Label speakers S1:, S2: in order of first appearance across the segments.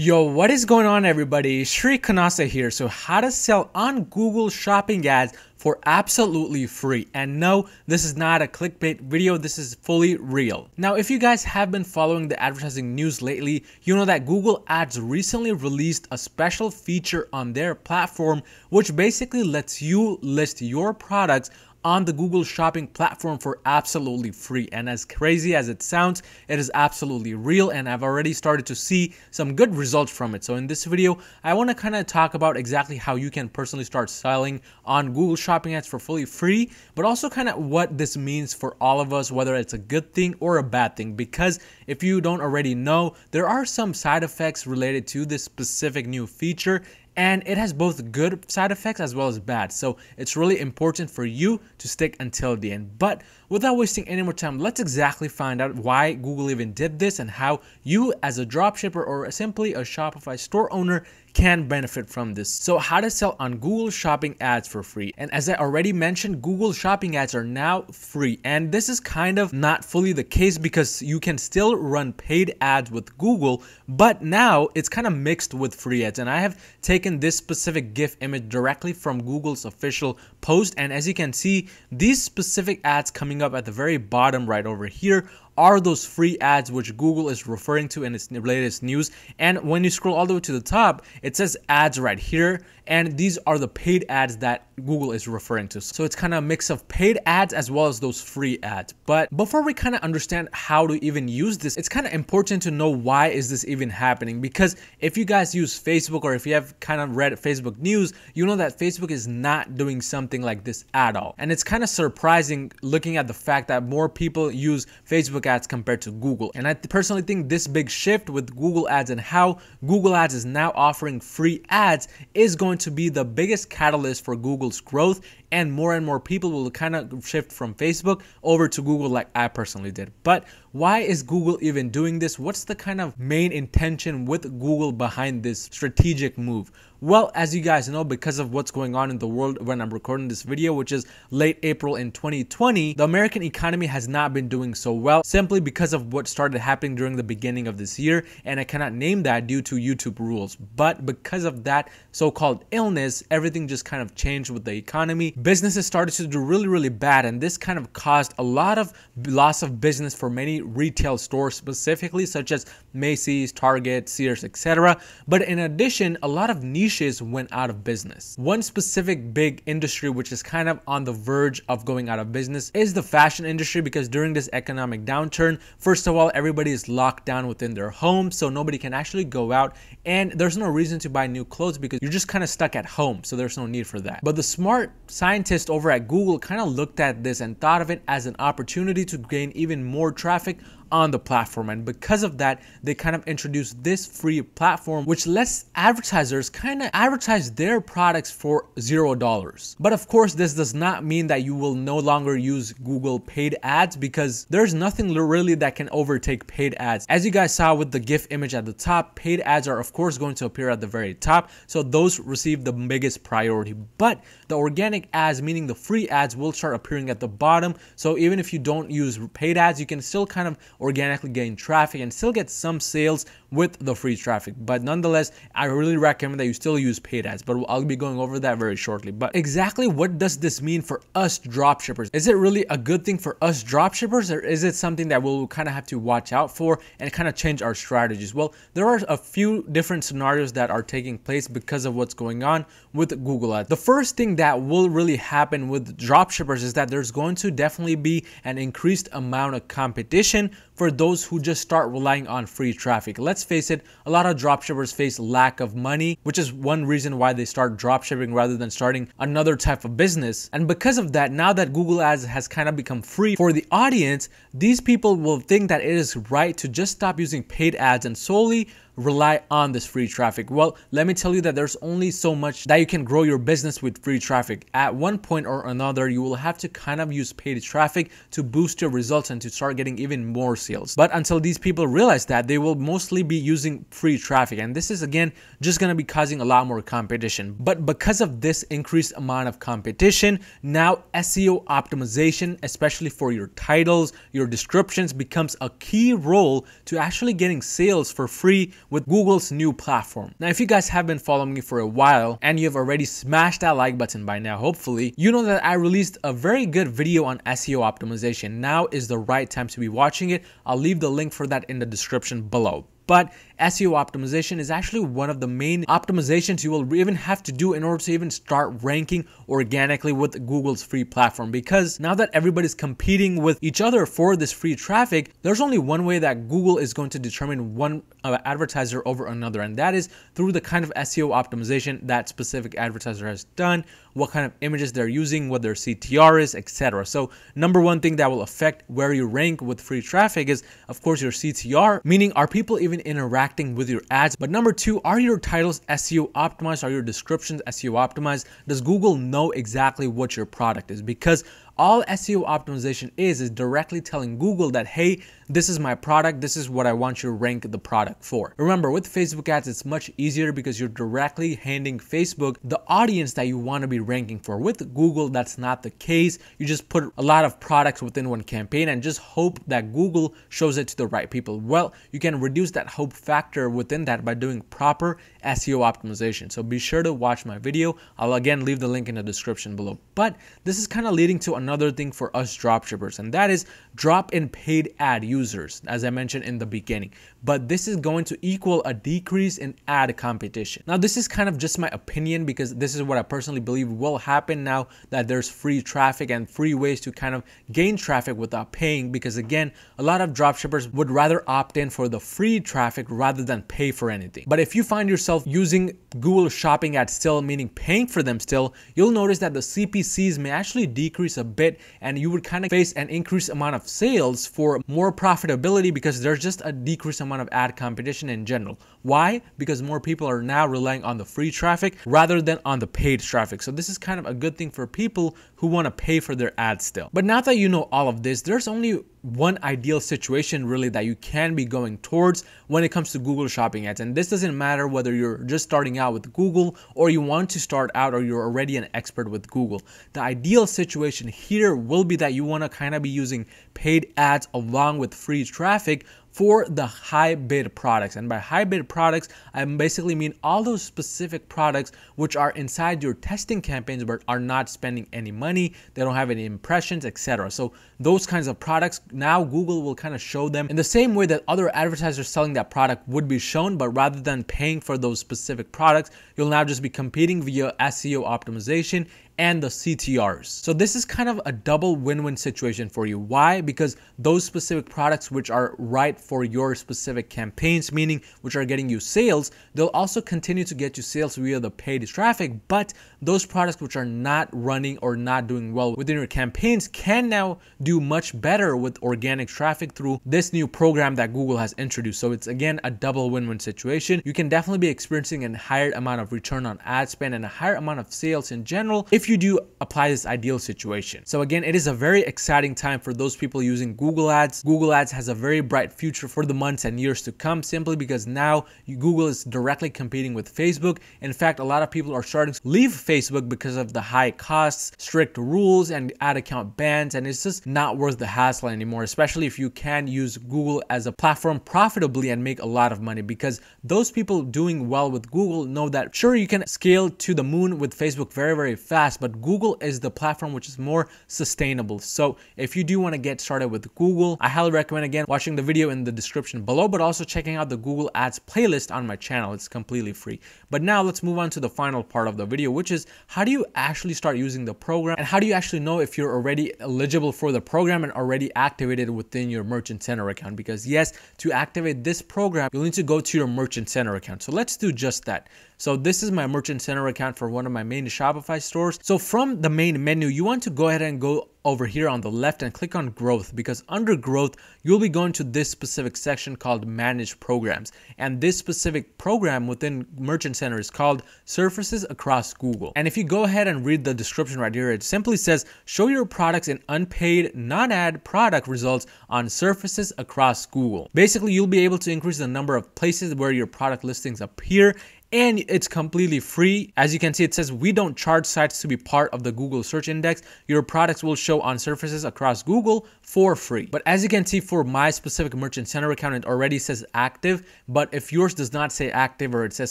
S1: Yo, what is going on everybody? Shri Kanase here. So how to sell on Google shopping ads for absolutely free. And no, this is not a clickbait video, this is fully real. Now, if you guys have been following the advertising news lately, you know that Google Ads recently released a special feature on their platform which basically lets you list your products on the Google Shopping platform for absolutely free. And as crazy as it sounds, it is absolutely real and I've already started to see some good results from it. So in this video, I want to kind of talk about exactly how you can personally start selling on Google Shopping ads for fully free, but also kind of what this means for all of us, whether it's a good thing or a bad thing. Because if you don't already know, there are some side effects related to this specific new feature and it has both good side effects as well as bad. So it's really important for you to stick until the end. But without wasting any more time, let's exactly find out why Google even did this and how you as a dropshipper or simply a Shopify store owner can benefit from this. So how to sell on Google Shopping ads for free. And as I already mentioned, Google Shopping ads are now free. And this is kind of not fully the case because you can still run paid ads with Google, but now it's kind of mixed with free ads. And I have taken this specific GIF image directly from Google's official post. And as you can see, these specific ads coming up at the very bottom right over here are those free ads which Google is referring to in its latest news. And when you scroll all the way to the top, it says ads right here. And these are the paid ads that Google is referring to. So it's kind of a mix of paid ads as well as those free ads. But before we kind of understand how to even use this, it's kind of important to know why is this even happening? Because if you guys use Facebook or if you have kind of read Facebook news, you know that Facebook is not doing something like this at all. And it's kind of surprising looking at the fact that more people use Facebook ads compared to Google. And I personally think this big shift with Google ads and how Google ads is now offering free ads is going to be the biggest catalyst for Google's growth and more and more people will kind of shift from Facebook over to Google like I personally did. But why is Google even doing this? What's the kind of main intention with Google behind this strategic move? Well, as you guys know, because of what's going on in the world when I'm recording this video, which is late April in 2020, the American economy has not been doing so well simply because of what started happening during the beginning of this year. And I cannot name that due to YouTube rules. But because of that so-called illness, everything just kind of changed with the economy. Businesses started to do really, really bad. And this kind of caused a lot of loss of business for many retail stores specifically, such as Macy's, Target, Sears, etc. But in addition, a lot of niches went out of business. One specific big industry which is kind of on the verge of going out of business is the fashion industry because during this economic downturn, first of all, everybody is locked down within their home, so nobody can actually go out and there's no reason to buy new clothes because you're just kind of stuck at home, so there's no need for that. But the smart scientist over at Google kind of looked at this and thought of it as an opportunity to gain even more traffic traffic on the platform. And because of that, they kind of introduced this free platform, which lets advertisers kind of advertise their products for zero dollars. But of course, this does not mean that you will no longer use Google paid ads because there's nothing really that can overtake paid ads. As you guys saw with the GIF image at the top, paid ads are of course going to appear at the very top. So those receive the biggest priority. But the organic ads, meaning the free ads, will start appearing at the bottom. So even if you don't use paid ads, you can still kind of organically gain traffic and still get some sales with the free traffic. But nonetheless, I really recommend that you still use paid ads, but I'll be going over that very shortly. But exactly what does this mean for us dropshippers? Is it really a good thing for us dropshippers or is it something that we'll kind of have to watch out for and kind of change our strategies? Well, there are a few different scenarios that are taking place because of what's going on with Google Ads. The first thing that will really happen with dropshippers is that there's going to definitely be an increased amount of competition for those who just start relying on free traffic. Let's face it, a lot of dropshippers face lack of money, which is one reason why they start dropshipping rather than starting another type of business. And because of that, now that Google Ads has kind of become free for the audience, these people will think that it is right to just stop using paid ads and solely rely on this free traffic? Well, let me tell you that there's only so much that you can grow your business with free traffic. At one point or another, you will have to kind of use paid traffic to boost your results and to start getting even more sales. But until these people realize that, they will mostly be using free traffic. And this is again just going to be causing a lot more competition. But because of this increased amount of competition, now SEO optimization, especially for your titles, your descriptions, becomes a key role to actually getting sales for free with Google's new platform. Now, if you guys have been following me for a while and you have already smashed that like button by now, hopefully, you know that I released a very good video on SEO optimization. Now is the right time to be watching it. I'll leave the link for that in the description below. But SEO optimization is actually one of the main optimizations you will even have to do in order to even start ranking organically with Google's free platform. Because now that everybody's competing with each other for this free traffic, there's only one way that Google is going to determine one uh, advertiser over another, and that is through the kind of SEO optimization that specific advertiser has done, what kind of images they're using, what their CTR is, etc. So, number one thing that will affect where you rank with free traffic is, of course, your CTR, meaning are people even interacting with your ads? But number two, are your titles SEO optimized? Are your descriptions SEO optimized? Does Google know exactly what your product is? Because all SEO optimization is is directly telling Google that hey, this is my product, this is what I want you to rank the product for. Remember, with Facebook ads, it's much easier because you're directly handing Facebook the audience that you want to be ranking for. With Google, that's not the case. You just put a lot of products within one campaign and just hope that Google shows it to the right people. Well, you can reduce that hope factor within that by doing proper SEO optimization. So be sure to watch my video. I'll again leave the link in the description below. But this is kind of leading to another thing for us dropshippers, and that is drop in paid ad users, as I mentioned in the beginning. But this is going to equal a decrease in ad competition. Now, this is kind of just my opinion because this is what I personally believe will happen now that there's free traffic and free ways to kind of gain traffic without paying. Because again, a lot of dropshippers would rather opt in for the free traffic rather than pay for anything. But if you find yourself yourself using Google Shopping ads still, meaning paying for them still, you'll notice that the CPCs may actually decrease a bit and you would kind of face an increased amount of sales for more profitability because there's just a decreased amount of ad competition in general. Why? Because more people are now relying on the free traffic rather than on the paid traffic. So this is kind of a good thing for people who want to pay for their ads still. But now that you know all of this, there's only one ideal situation really that you can be going towards when it comes to Google shopping ads. And this doesn't matter whether you're just starting out with Google or you want to start out or you're already an expert with Google. The ideal situation here will be that you want to kind of be using paid ads along with free traffic for the high bid products. And by high bid products, I basically mean all those specific products which are inside your testing campaigns but are not spending any money, they don't have any impressions, etc. So those kinds of products, now Google will kind of show them in the same way that other advertisers selling that product would be shown, but rather than paying for those specific products, you'll now just be competing via SEO optimization and the CTRs. So this is kind of a double win-win situation for you. Why? Because those specific products which are right for your specific campaigns, meaning which are getting you sales, they'll also continue to get you sales via the paid traffic, but those products which are not running or not doing well within your campaigns can now do much better with organic traffic through this new program that Google has introduced. So it's again a double win-win situation. You can definitely be experiencing a higher amount of return on ad spend and a higher amount of sales in general if you do apply this ideal situation. So again, it is a very exciting time for those people using Google Ads. Google Ads has a very bright future for the months and years to come simply because now Google is directly competing with Facebook. In fact, a lot of people are starting to leave Facebook because of the high costs, strict rules, and ad account bans, and it's just not worth the hassle anymore, especially if you can use Google as a platform profitably and make a lot of money because those people doing well with Google know that sure you can scale to the moon with Facebook very, very fast, but Google is the platform which is more sustainable. So if you do want to get started with Google, I highly recommend again watching the video in the description below, but also checking out the Google Ads playlist on my channel. It's completely free. But now let's move on to the final part of the video, which is how do you actually start using the program and how do you actually know if you're already eligible for the program and already activated within your Merchant Center account? Because yes, to activate this program, you'll need to go to your Merchant Center account. So let's do just that. So this is my Merchant Center account for one of my main Shopify stores. So from the main menu, you want to go ahead and go over here on the left and click on growth because under growth you'll be going to this specific section called manage programs. And this specific program within merchant center is called surfaces across google. And if you go ahead and read the description right here it simply says show your products in unpaid non-ad product results on surfaces across google. Basically you'll be able to increase the number of places where your product listings appear and it's completely free. As you can see, it says we don't charge sites to be part of the Google search index. Your products will show on surfaces across Google for free. But as you can see for my specific Merchant Center account, it already says active. But if yours does not say active or it says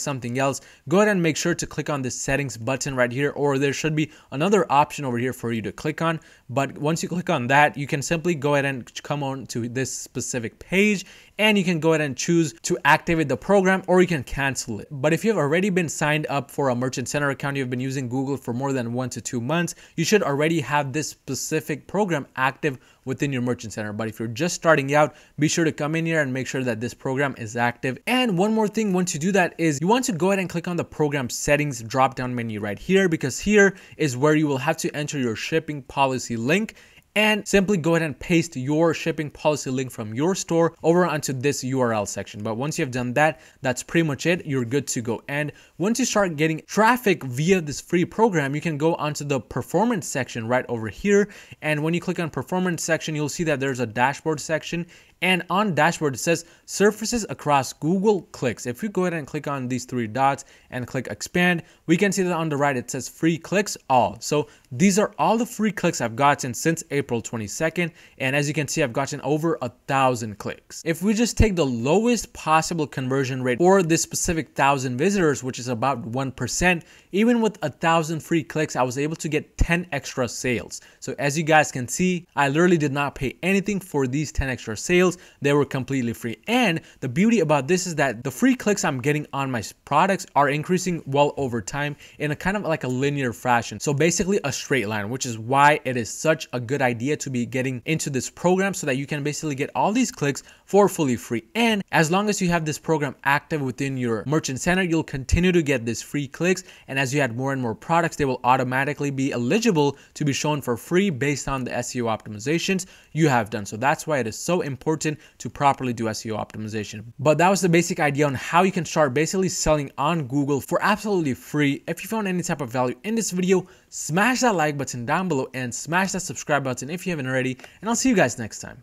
S1: something else, go ahead and make sure to click on the settings button right here, or there should be another option over here for you to click on. But once you click on that, you can simply go ahead and come on to this specific page and you can go ahead and choose to activate the program or you can cancel it. But if you have already been signed up for a Merchant Center account, you've been using Google for more than one to two months, you should already have this specific program active within your Merchant Center. But if you're just starting out, be sure to come in here and make sure that this program is active. And one more thing, once you do that is you want to go ahead and click on the program settings drop down menu right here because here is where you will have to enter your shipping policy link and simply go ahead and paste your shipping policy link from your store over onto this URL section. But once you have done that, that's pretty much it. You're good to go. And once you start getting traffic via this free program, you can go onto the performance section right over here. And when you click on performance section, you'll see that there's a dashboard section and on dashboard, it says surfaces across Google clicks. If we go ahead and click on these three dots and click expand, we can see that on the right, it says free clicks all. So these are all the free clicks I've gotten since April 22nd. And as you can see, I've gotten over a thousand clicks. If we just take the lowest possible conversion rate for this specific thousand visitors, which is about 1%, even with a thousand free clicks, I was able to get 10 extra sales. So as you guys can see, I literally did not pay anything for these 10 extra sales they were completely free. And the beauty about this is that the free clicks I'm getting on my products are increasing well over time in a kind of like a linear fashion. So basically a straight line, which is why it is such a good idea to be getting into this program so that you can basically get all these clicks for fully free. And as long as you have this program active within your merchant center, you'll continue to get these free clicks. And as you add more and more products, they will automatically be eligible to be shown for free based on the SEO optimizations you have done. So that's why it is so important to properly do SEO optimization. But that was the basic idea on how you can start basically selling on Google for absolutely free. If you found any type of value in this video, smash that like button down below and smash that subscribe button if you haven't already. And I'll see you guys next time.